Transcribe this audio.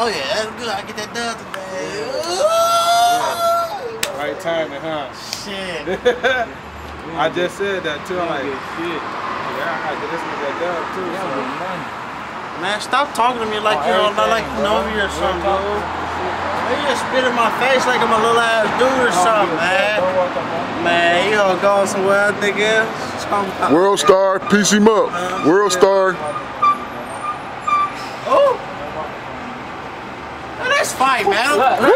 Oh yeah, that's good. I get that done today. Right timing, huh? Shit. I just said that too. I'm like, shit. yeah, I got to listen to that dub too. Yeah, So. money. Man, stop talking to me like Oh, you know, not like you know me or something, Real talk. dude. Man, you just spit in my face like I'm a little ass dude or something, man. Man, you all gonna go somewhere, nigga. Something. World Star, piece him up. World Star. Oh! Man,